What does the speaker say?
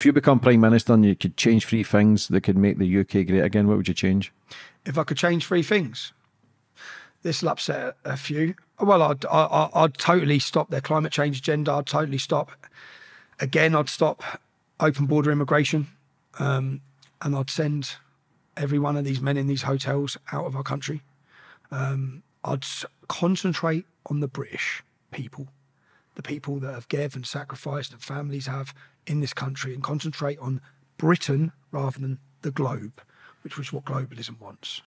If you become Prime Minister and you could change three things that could make the UK great again, what would you change? If I could change three things, this will upset a few. Well, I'd, I, I'd totally stop their climate change agenda. I'd totally stop. Again, I'd stop open border immigration, um, and I'd send every one of these men in these hotels out of our country. Um, I'd concentrate on the British people, the people that have given and sacrificed and families have in this country, and concentrate on Britain rather than the globe, which was what globalism wants.